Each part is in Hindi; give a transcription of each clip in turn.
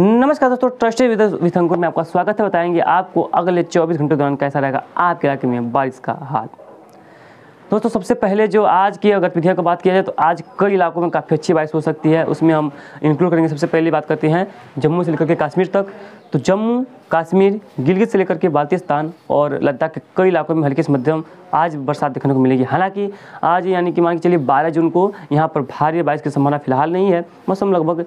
नमस्कार दोस्तों ट्रस्टेड विद विथंकुर में आपका स्वागत है। बताएँगे आपको अगले 24 घंटे दौरान कैसा रहेगा आपके इलाके में बारिश का हाल। दोस्तों, सबसे पहले जो आज की गतिविधियों की बात किया जाए तो आज कई इलाकों में काफ़ी अच्छी बारिश हो सकती है। उसमें हम इंक्लूड करेंगे। सबसे पहली बात करते हैं जम्मू से लेकर के कश्मीर तक। तो जम्मू, कश्मीर, गिलगित से लेकर के बाल्तिस्तान और लद्दाख के कई इलाकों में हल्की से मध्यम आज बरसात देखने को मिलेगी। हालाँकि आज यानी कि मान के चलिए बारह जून को यहाँ पर भारी बारिश की संभावना फ़िलहाल नहीं है। मौसम लगभग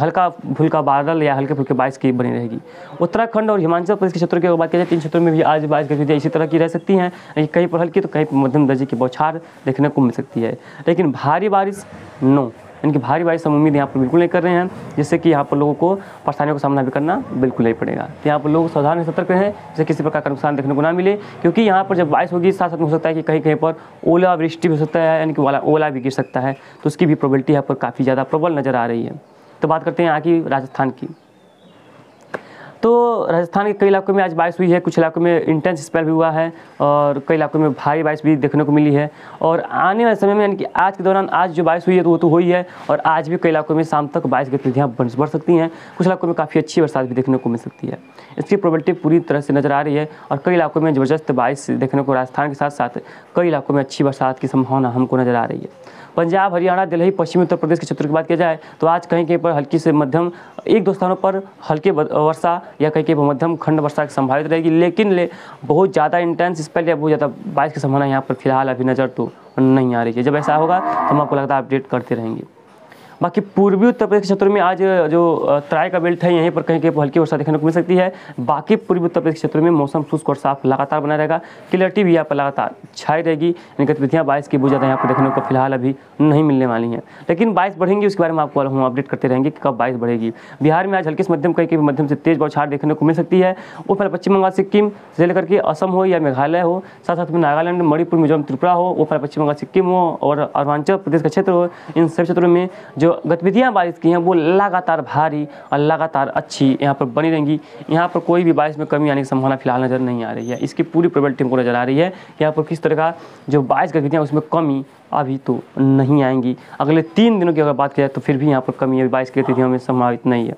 हल्का फुल्का बादल या हल्के फुल्के बारिश की बनी रहेगी। उत्तराखंड और हिमाचल प्रदेश के क्षेत्रों की बात की जाए, तीन क्षेत्रों में भी आज बारिश गतिविधियाँ इसी तरह की रह सकती हैं। कहीं पर हल्की तो कहीं पर मध्यम दर्जे की बौछार देखने को मिल सकती है। लेकिन भारी बारिश, नो। इनकी भारी बारिश हम उम्मीद यहाँ पर बिल्कुल नहीं कर रहे हैं, जिससे कि यहाँ पर लोगों को परेशानियों का सामना भी करना बिल्कुल नहीं पड़ेगा। तो यहाँ पर लोग सावधान सतर्क रहें, जिससे किसी प्रकार का नुकसान देखने को ना मिले, क्योंकि यहाँ पर जब बारिश होगी साथ साथ हो सकता है कि कहीं कहीं पर ओला वृष्टि भी हो सकता है, यानी कि ओला ओला भी गिर सकता है तो उसकी भी प्रोबेबिलिटी यहाँ पर काफ़ी ज़्यादा प्रबल नज़र आ रही है। तो बात करते हैं यहाँ की राजस्थान की। तो राजस्थान के कई इलाकों में आज बारिश हुई है, कुछ इलाकों में इंटेंस स्पेल भी हुआ है और कई इलाकों में भारी बारिश भी देखने को मिली है। और आने वाले समय में यानी कि आज के दौरान आज जो बारिश हुई है तो वो तो हुई है और आज भी कई इलाकों में शाम तक बारिश गतिविधियाँ बढ़ सकती हैं। कुछ इलाकों में काफ़ी अच्छी बरसात भी देखने को मिल सकती है। इसकी प्रोबेबिलिटी पूरी तरह से नज़र आ रही है और कई इलाकों में ज़बरदस्त बारिश देखने को राजस्थान के साथ साथ कई इलाकों में अच्छी बरसात की संभावना हमको नज़र आ रही है। पंजाब, हरियाणा, दिल्ली, पश्चिमी उत्तर प्रदेश के क्षेत्रों की बात किया जाए तो आज कहीं कहीं पर हल्की से मध्यम, एक दो स्थानों पर हल्के वर्षा या कहीं कहीं पर मध्यम खंड वर्षा की संभावित रहेगी। लेकिन ले, बहुत ज़्यादा इंटेंस स्पेल या बहुत ज़्यादा बारिश की संभावना यहाँ पर फ़िलहाल अभी नज़र तो नहीं आ रही है। जब ऐसा होगा तो हम आपको लगता है अपडेट करते रहेंगे। बाकी पूर्वी उत्तर प्रदेश के क्षेत्रों में आज जो तराई का बेल्ट है, यहीं पर कहीं कहीं हल्की वर्षा देखने को मिल सकती है। बाकी पूर्वी उत्तर प्रदेश के क्षेत्रों में मौसम शुष्क और साफ़ लगातार बना रहेगा। क्लियरिटी भी यहाँ पर लगातार छाई रहेगी। यानी गतिविधियाँ बाईस की बहुत ज़्यादा यहाँ पर देखने को फ़िलहाल अभी नहीं मिलने वाली हैं। लेकिन बाईस बढ़ेंगी, उसके बारे में आपको हम अपडेट करते रहेंगे कि कब बाईस बढ़ेगी। बिहार में आज हल्की से मध्यम, कहीं कहीं मध्यम से तेज बौछार देखने को मिल सकती है। पहले पश्चिम बंगाल, सिक्किम से लेकर के असम हो या मेघालय हो, साथ साथ में नागालैंड, मणिपुर, मिजोरम, त्रिपुरा हो वो पहले पश्चिम बंगाल, सिक्किम हो और अरुणाचल प्रदेश का क्षेत्र हो, इन सभी क्षेत्रों में जो गतिविधियाँ बारिश की हैं, वो लगातार भारी और लगातार अच्छी यहाँ पर बनी रहेंगी। यहाँ पर कोई भी बारिश में कमी आने की संभावना फ़िलहाल नज़र नहीं आ रही है। इसकी पूरी प्रोबेबिलिटी हमको नज़र आ रही है कि यहाँ पर किस तरह का जो बारिश गतिविधियाँ उसमें कमी अभी तो नहीं आएँगी। अगले तीन दिनों की अगर बात की जाए तो फिर भी यहाँ पर कमी है बारिश की गतिविधियों में संभावित नहीं है।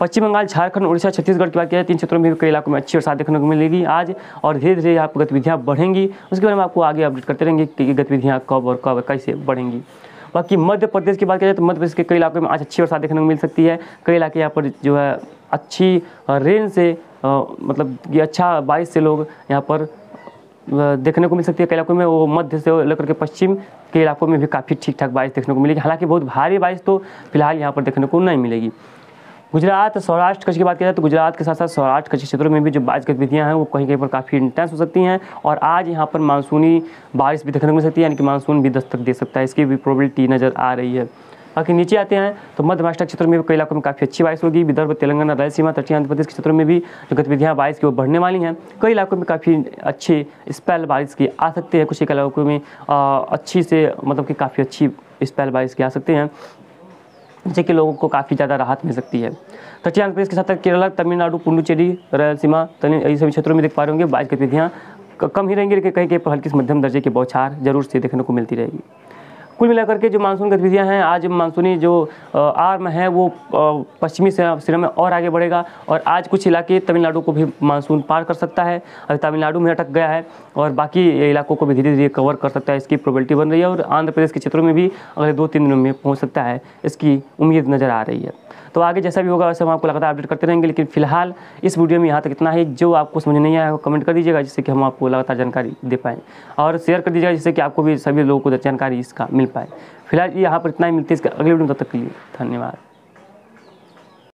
पश्चिम बंगाल, झारखंड, उड़ीसा, छत्तीसगढ़ की बात किया तीन क्षेत्रों में भी कई इलाकों में अच्छी बरसात देखने को मिलेगी आज और धीरे धीरे यहाँ पर गतिविधियाँ बढ़ेंगी। उसके बारे में आपको आगे अपडेट करते रहेंगे कि गतिविधियाँ कब और कब कैसे बढ़ेंगी। बाकी मध्य प्रदेश की बात करें तो मध्य प्रदेश के कई इलाकों में आज अच्छी वर्षा देखने को मिल सकती है। कई इलाके यहाँ पर जो है अच्छी रेन से आ, मतलब कि अच्छा बारिश से लोग यहाँ पर देखने को मिल सकती है। कई इलाकों में वो मध्य से लेकर के पश्चिम के इलाकों में भी काफ़ी ठीक ठाक बारिश देखने को मिलेगी। हालाँकि बहुत भारी बारिश तो फ़िलहाल यहाँ पर देखने को नहीं मिलेगी। गुजरात, सौराष्ट्र कच्छ की बात की जाए तो गुजरात के साथ साथ सौराष्ट्र कच्छ क्षेत्रों में भी जो बारिश गतिविधियाँ हैं, वो कहीं कहीं पर काफ़ी इंटेंस हो सकती हैं और आज यहाँ पर मानसूनी बारिश भी देखने को मिल सकती है, यानी कि मानसून भी दस्तक दे सकता है। इसकी भी प्रोबेबिलिटी नज़र आ रही है। बाकी नीचे आते हैं तो मध्य महाराष्ट्र क्षेत्र में भी कई इलाकों में काफ़ी अच्छी बारिश होगी। विदर्भ, तेलंगाना रायलसीमा तटीय आंध्र प्रदेश के क्षेत्रों में भी जो गतिविधियाँ बारिश की वो बढ़ने वाली हैं। कई इलाकों में काफ़ी अच्छी स्पेल बारिश की आ सकती है। कुछ एक इलाकों में अच्छी से मतलब कि काफ़ी अच्छी स्पेल बारिश की आ सकते हैं। जिससे कि लोगों को काफ़ी ज़्यादा राहत मिल सकती है। दक्षिण आंध्र प्रदेश के साथ केरला, तमिलनाडु, पुडुचेरी, रायलसीमा ये सभी क्षेत्रों में देख पा रहे होंगे। बारिश गतिविधियाँ कम ही रहेंगी, लेकिन कहीं कहीं पर हल्की मध्यम दर्जे की बौछार ज़रूर से देखने को मिलती रहेगी। कुल मिलाकर के जो मानसून गतिविधियाँ हैं, आज मानसूनी जो आर्म है, वो पश्चिमी सिरा में और आगे बढ़ेगा और आज कुछ इलाके तमिलनाडु को भी मानसून पार कर सकता है। अभी तमिलनाडु में अटक गया है और बाकी इलाकों को भी धीरे धीरे कवर कर सकता है। इसकी प्रोबेबिलिटी बन रही है और आंध्र प्रदेश के क्षेत्रों में भी अगले दो तीन दिनों में पहुँच सकता है। इसकी उम्मीद नज़र आ रही है। तो आगे जैसा भी होगा, वैसे हम आपको लगातार अपडेट करते रहेंगे, लेकिन फ़िलहाल इस वीडियो में यहाँ तक इतना ही। जो आपको समझ नहीं आया कमेंट कर दीजिएगा, जिससे कि हम आपको लगातार जानकारी दे पाएँ। और शेयर कर दीजिएगा, जिससे कि आपको भी सभी लोगों को जानकारी इसका मिल पाए। फ़िलहाल यहाँ पर इतना ही, मिलती है इसका अगले वीडियो तक के लिए धन्यवाद।